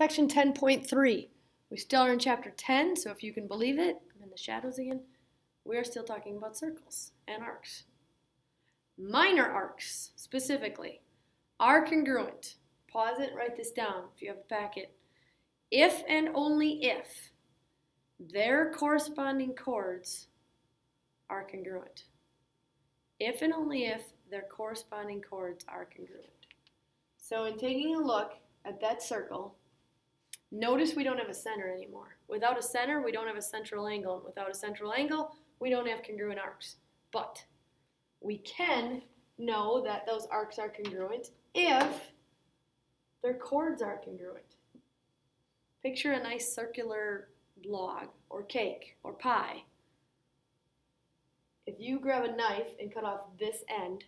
Section 10.3. We still are in chapter 10, so if you can believe it, I'm in the shadows again. We are still talking about circles and arcs. Minor arcs, specifically, are congruent. Pause it, write this down if you have a packet. If and only if their corresponding chords are congruent. If and only if their corresponding chords are congruent. So in taking a look at that circle, Notice we don't have a center anymore. Without a center, we don't have a central angle. Without a central angle, we don't have congruent arcs. But we can know that those arcs are congruent if their chords are congruent. Picture a nice circular log or cake or pie. If you grab a knife and cut off this end,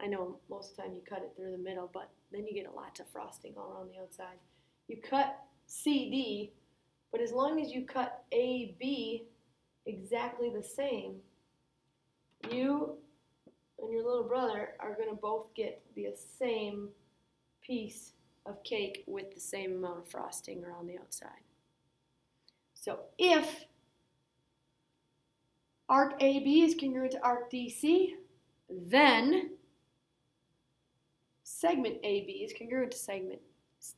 I know most of the time you cut it through the middle, but then you get a lot of frosting all around the outside. You cut CD, but as long as you cut AB exactly the same, you and your little brother are going to both get the same piece of cake with the same amount of frosting around the outside. So if arc AB is congruent to arc DC, then segment AB is congruent to segment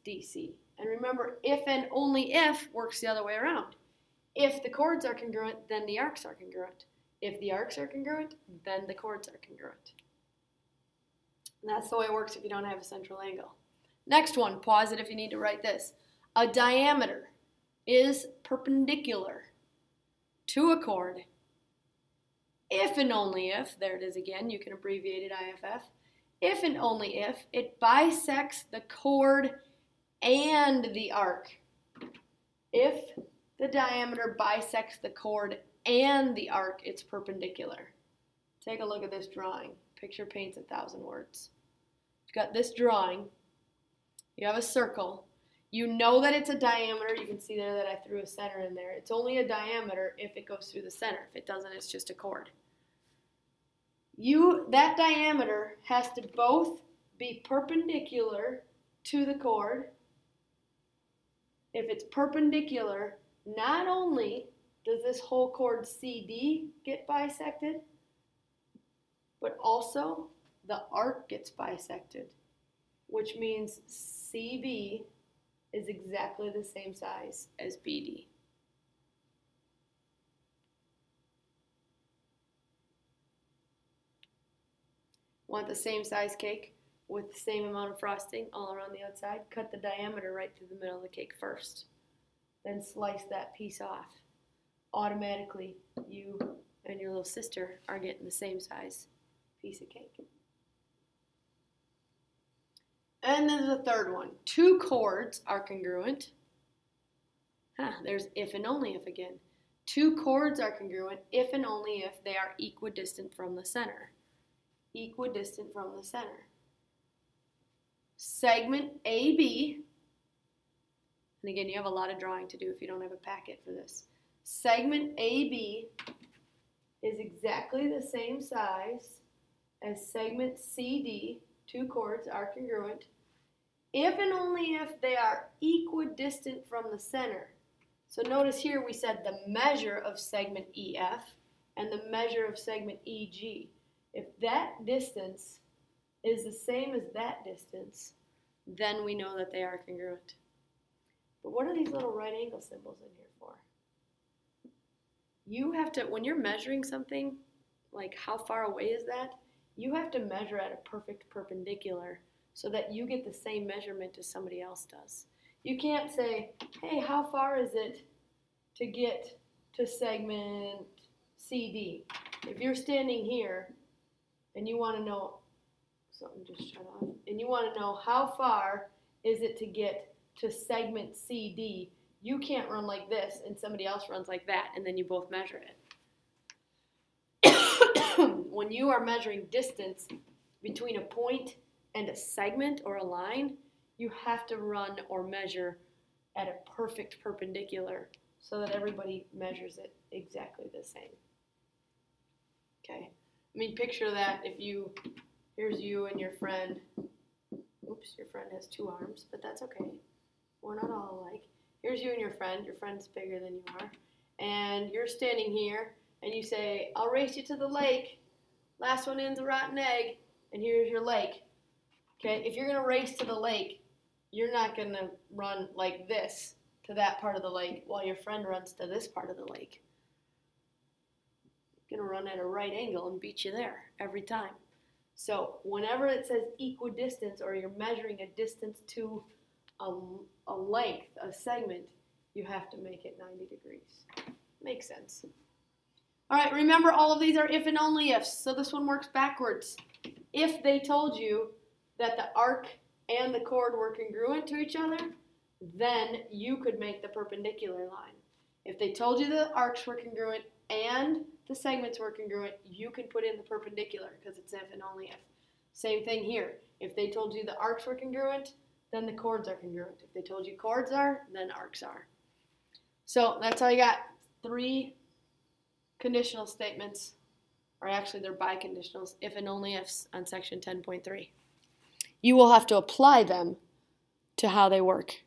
DC. And remember, if and only if works the other way around. If the chords are congruent, then the arcs are congruent. If the arcs are congruent, then the chords are congruent. And that's the way it works if you don't have a central angle. Next one, pause it if you need to write this. A diameter is perpendicular to a chord if and only if, there it is again, you can abbreviate it IFF, if and only if it bisects the chord and the arc. If the diameter bisects the chord and the arc, it's perpendicular. Take a look at this drawing. Picture paints a thousand words. You've got this drawing. You have a circle. You know that it's a diameter. You can see there that I threw a center in there. It's only a diameter if it goes through the center. If it doesn't, it's just a chord. You that diameter has to both be perpendicular to the chord if it's perpendicular, not only does this whole chord CD get bisected, but also the arc gets bisected, which means CB is exactly the same size as BD. Want the same size cake? With the same amount of frosting all around the outside, cut the diameter right through the middle of the cake first. Then slice that piece off. Automatically, you and your little sister are getting the same size piece of cake. And then the third one. Two chords are congruent. Huh, there's if and only if again. Two chords are congruent if and only if they are equidistant from the center. Equidistant from the center segment AB, and again, you have a lot of drawing to do if you don't have a packet for this. Segment AB is exactly the same size as segment CD, two chords are congruent, if and only if they are equidistant from the center. So notice here we said the measure of segment EF and the measure of segment EG. If that distance is the same as that distance, then we know that they are congruent. But what are these little right angle symbols in here for? You have to, when you're measuring something, like how far away is that, you have to measure at a perfect perpendicular so that you get the same measurement as somebody else does. You can't say, hey, how far is it to get to segment CD? If you're standing here and you want to know something just shut off. And you want to know how far is it to get to segment CD. You can't run like this and somebody else runs like that and then you both measure it. when you are measuring distance between a point and a segment or a line, you have to run or measure at a perfect perpendicular so that everybody measures it exactly the same. Okay. I mean, picture that if you Here's you and your friend. Oops, your friend has two arms, but that's okay. We're not all alike. here's you and your friend. Your friend's bigger than you are. And you're standing here and you say, I'll race you to the lake. Last one in's a rotten egg. And here's your lake. Okay, if you're going to race to the lake, you're not going to run like this to that part of the lake while your friend runs to this part of the lake. You're going to run at a right angle and beat you there every time. So whenever it says equidistance or you're measuring a distance to a, a length, a segment, you have to make it 90 degrees. Makes sense. All right, remember all of these are if and only ifs. So this one works backwards. If they told you that the arc and the chord were congruent to each other, then you could make the perpendicular line. If they told you the arcs were congruent and the segments were congruent, you can put in the perpendicular because it's if and only if. Same thing here. If they told you the arcs were congruent, then the chords are congruent. If they told you chords are, then arcs are. So that's all you got. Three conditional statements, or actually they're biconditionals, if and only ifs on section 10.3. You will have to apply them to how they work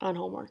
on homework.